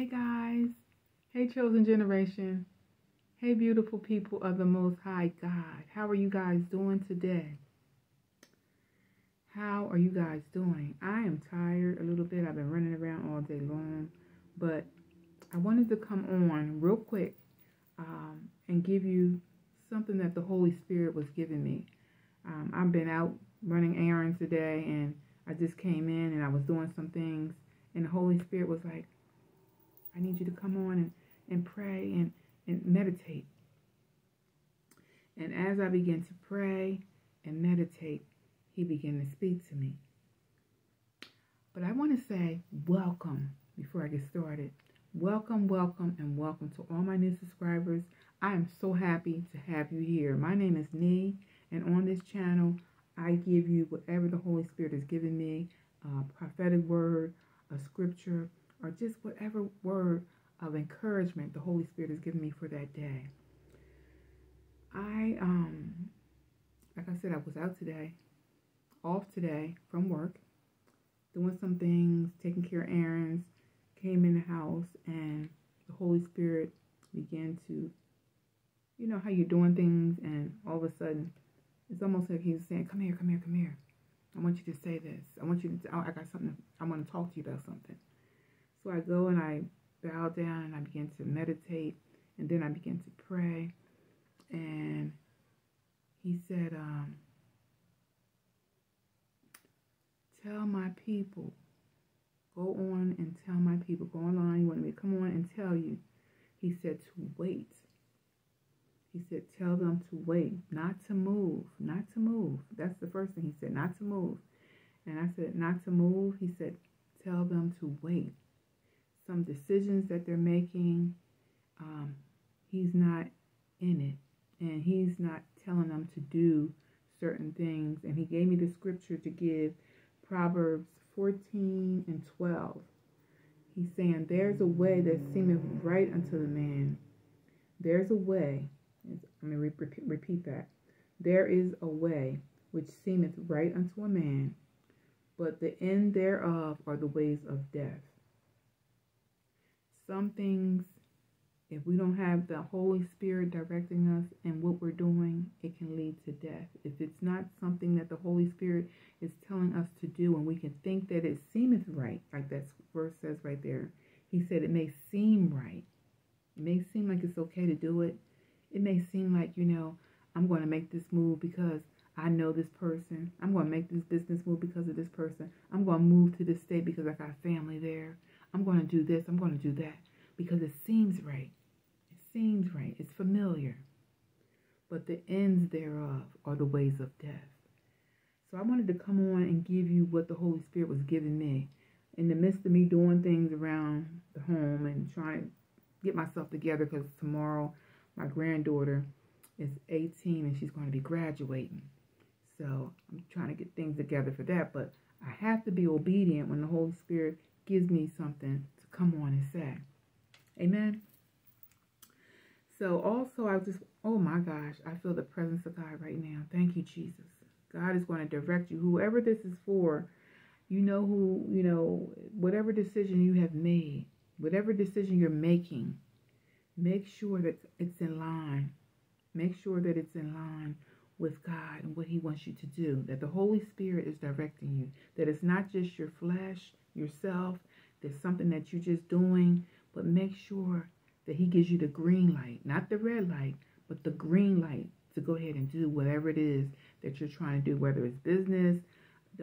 Hey guys. Hey chosen generation. Hey beautiful people of the Most High God. How are you guys doing today? How are you guys doing? I am tired a little bit. I've been running around all day long, but I wanted to come on real quick um, and give you something that the Holy Spirit was giving me. Um, I've been out running errands today and I just came in and I was doing some things and the Holy Spirit was like, I need you to come on and, and pray and, and meditate. And as I began to pray and meditate, he began to speak to me. But I want to say welcome before I get started. Welcome, welcome, and welcome to all my new subscribers. I am so happy to have you here. My name is Nee, and on this channel, I give you whatever the Holy Spirit has given me, a prophetic word, a scripture, or just whatever word of encouragement the Holy Spirit has given me for that day. I, um, like I said, I was out today, off today from work, doing some things, taking care of errands, came in the house, and the Holy Spirit began to, you know, how you're doing things, and all of a sudden, it's almost like he's saying, come here, come here, come here. I want you to say this. I want you to, I got something, I want to talk to you about something. So I go and I bow down and I begin to meditate and then I begin to pray. And he said, um, tell my people, go on and tell my people, go online, you want me to come on and tell you. He said to wait. He said, tell them to wait, not to move, not to move. That's the first thing he said, not to move. And I said, not to move. He said, tell them to wait. Some decisions that they're making, um, he's not in it. And he's not telling them to do certain things. And he gave me the scripture to give Proverbs 14 and 12. He's saying, There's a way that seemeth right unto the man. There's a way let me repeat, repeat that. There is a way which seemeth right unto a man, but the end thereof are the ways of death. Some things, if we don't have the Holy Spirit directing us in what we're doing, it can lead to death. If it's not something that the Holy Spirit is telling us to do, and we can think that it seemeth right, like that verse says right there, he said it may seem right. It may seem like it's okay to do it, it may seem like, you know, I'm going to make this move because I know this person. I'm going to make this business move because of this person. I'm going to move to this state because I got family there. I'm going to do this. I'm going to do that because it seems right. It seems right. It's familiar. But the ends thereof are the ways of death. So I wanted to come on and give you what the Holy Spirit was giving me. In the midst of me doing things around the home and trying to get myself together because tomorrow my granddaughter is 18 and she's going to be graduating. So I'm trying to get things together for that. But I have to be obedient when the Holy Spirit gives me something to come on and say. Amen. So also I just, oh my gosh, I feel the presence of God right now. Thank you, Jesus. God is going to direct you. Whoever this is for, you know who, you know, whatever decision you have made, whatever decision you're making, Make sure that it's in line. Make sure that it's in line with God and what He wants you to do. That the Holy Spirit is directing you. That it's not just your flesh, yourself. There's something that you're just doing. But make sure that He gives you the green light. Not the red light, but the green light to go ahead and do whatever it is that you're trying to do. Whether it's business,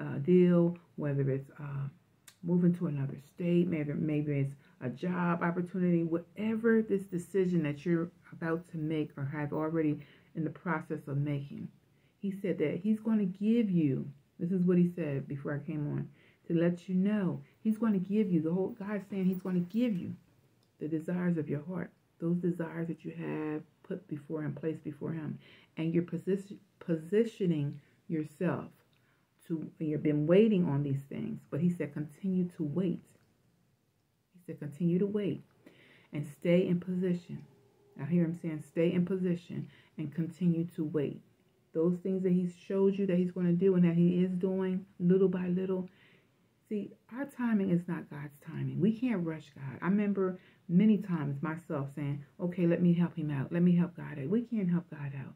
uh, deal, whether it's uh, moving to another state, maybe, maybe it's a job opportunity, whatever this decision that you're about to make or have already in the process of making. He said that he's going to give you, this is what he said before I came on, to let you know he's going to give you, the whole God's saying he's going to give you the desires of your heart, those desires that you have put before him, placed before him, and you're position, positioning yourself to, you've been waiting on these things, but he said continue to wait He said continue to wait and stay in position. I hear him saying, stay in position and continue to wait. Those things that he showed you that he's going to do and that he is doing little by little, See, our timing is not God's timing. We can't rush God. I remember many times myself saying, okay, let me help him out. Let me help God out. We can't help God out.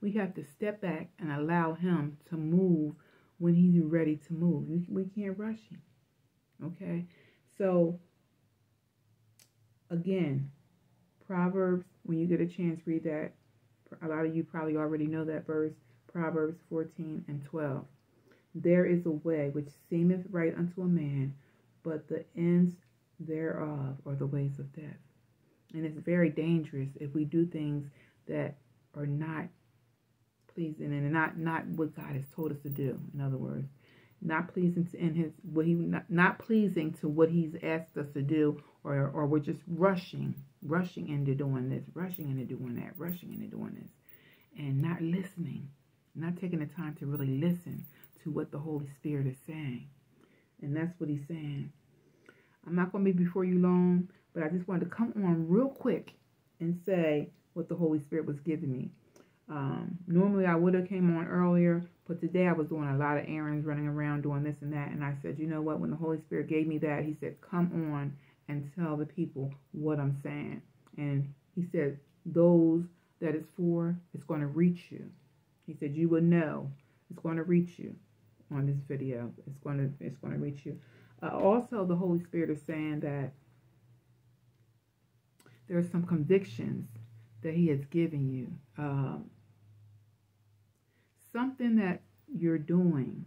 We have to step back and allow him to move when he's ready to move. We, we can't rush him. Okay? So, again, Proverbs, when you get a chance, read that. A lot of you probably already know that verse, Proverbs 14 and 12. There is a way which seemeth right unto a man, but the ends thereof are the ways of death. And it's very dangerous if we do things that are not pleasing and not not what God has told us to do. In other words, not pleasing to in His what He not, not pleasing to what He's asked us to do, or or we're just rushing, rushing into doing this, rushing into doing that, rushing into doing this, and not listening, not taking the time to really listen to what the Holy Spirit is saying. And that's what he's saying. I'm not going to be before you long, but I just wanted to come on real quick and say what the Holy Spirit was giving me. Um, normally I would have came on earlier, but today I was doing a lot of errands, running around doing this and that. And I said, you know what? When the Holy Spirit gave me that, he said, come on and tell the people what I'm saying. And he said, those that it's for, it's going to reach you. He said, you will know. It's going to reach you on this video. It's going to it's going to reach you. Uh, also, the Holy Spirit is saying that there are some convictions that He has given you. Um, something that you're doing.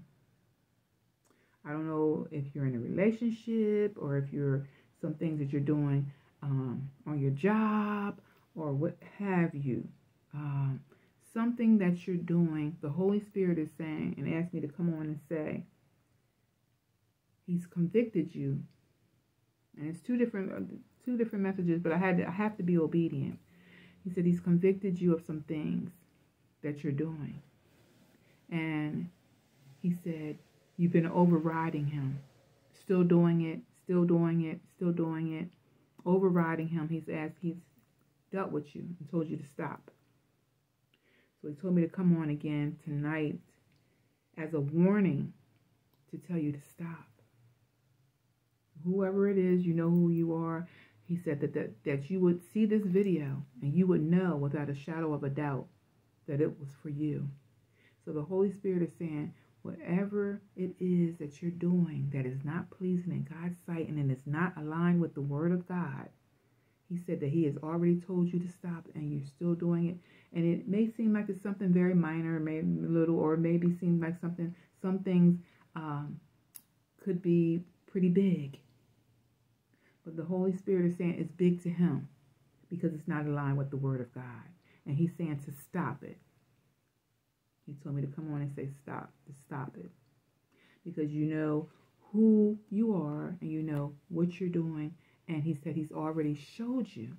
I don't know if you're in a relationship or if you're some things that you're doing um, on your job or what have you. Um, something that you're doing, the Holy Spirit is saying, and asked me to come on and say, He's convicted you. And it's two different uh, two different messages, but I had to, I have to be obedient. He said he's convicted you of some things that you're doing. And he said you've been overriding him. Still doing it, still doing it, still doing it. Overriding him. He's asked he's dealt with you and told you to stop. So he told me to come on again tonight as a warning to tell you to stop. Whoever it is, you know who you are. He said that, that, that you would see this video and you would know without a shadow of a doubt that it was for you. So the Holy Spirit is saying, whatever it is that you're doing that is not pleasing in God's sight and is not aligned with the Word of God, He said that He has already told you to stop and you're still doing it. And it may seem like it's something very minor, maybe little, or maybe seem like something, some things um, could be pretty big. But the Holy Spirit is saying it's big to him because it's not aligned with the Word of God. And he's saying to stop it. He told me to come on and say stop, to stop it. Because you know who you are and you know what you're doing. And he said he's already showed you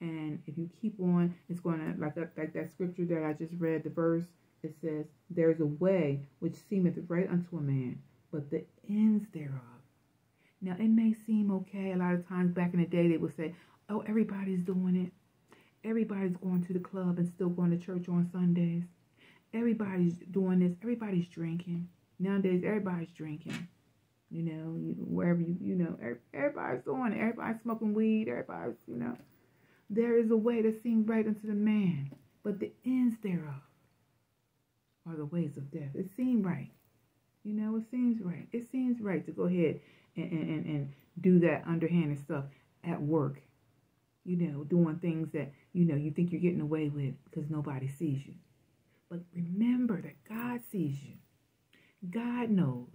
and if you keep on, it's going to, like like that scripture that I just read, the verse, it says, There is a way which seemeth right unto a man, but the ends thereof. Now, it may seem okay. A lot of times back in the day, they would say, Oh, everybody's doing it. Everybody's going to the club and still going to church on Sundays. Everybody's doing this. Everybody's drinking. Nowadays, everybody's drinking. You know, wherever you, you know, everybody's doing it. Everybody's smoking weed. Everybody's, you know. There is a way that seems right unto the man, but the ends thereof are the ways of death. It seems right. You know, it seems right. It seems right to go ahead and, and, and do that underhanded stuff at work. You know, doing things that, you know, you think you're getting away with because nobody sees you. But remember that God sees you. God knows.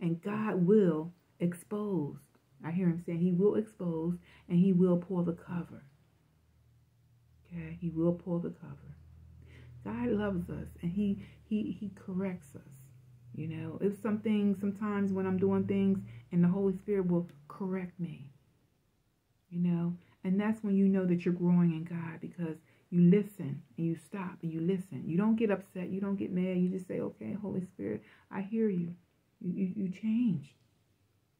And God will expose. I hear him saying he will expose and he will pull the cover. Okay, he will pull the cover. God loves us and he he he corrects us. You know, it's something sometimes when I'm doing things and the Holy Spirit will correct me. You know, and that's when you know that you're growing in God because you listen and you stop and you listen. You don't get upset, you don't get mad, you just say, Okay, Holy Spirit, I hear you. You you, you change.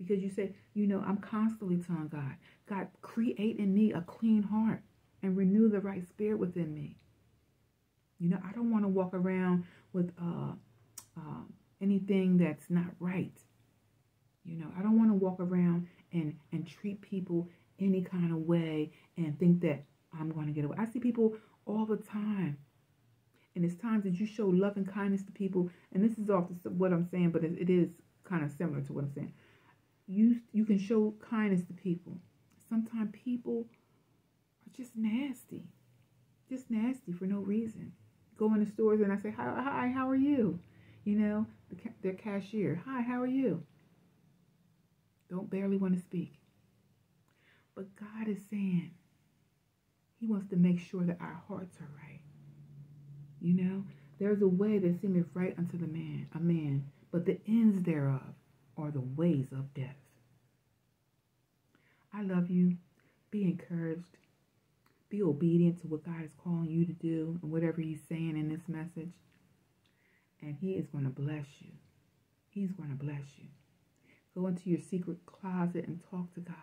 Because you say, you know, I'm constantly telling God, God, create in me a clean heart and renew the right spirit within me. You know, I don't want to walk around with uh, uh, anything that's not right. You know, I don't want to walk around and and treat people any kind of way and think that I'm going to get away. I see people all the time. And it's times that you show love and kindness to people. And this is off what I'm saying, but it is kind of similar to what I'm saying. You you can show kindness to people. Sometimes people are just nasty, just nasty for no reason. Go in the stores and I say, "Hi, hi, how are you?" You know, the their cashier, "Hi, how are you?" Don't barely want to speak. But God is saying, He wants to make sure that our hearts are right. You know, there's a way that seemeth right unto the man, a man, but the ends thereof are the ways of death. I love you. Be encouraged. Be obedient to what God is calling you to do and whatever He's saying in this message. And He is going to bless you. He's going to bless you. Go into your secret closet and talk to God.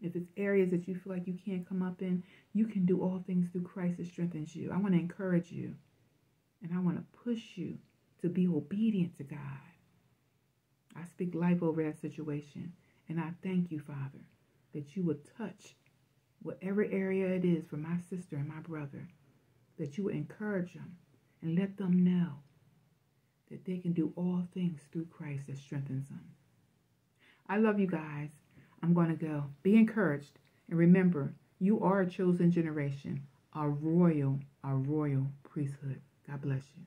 If it's areas that you feel like you can't come up in, you can do all things through Christ that strengthens you. I want to encourage you and I want to push you to be obedient to God. I speak life over that situation and I thank you, Father, that you would touch whatever area it is for my sister and my brother, that you would encourage them and let them know that they can do all things through Christ that strengthens them. I love you guys. I'm going to go. Be encouraged. And remember, you are a chosen generation, a royal, a royal priesthood. God bless you.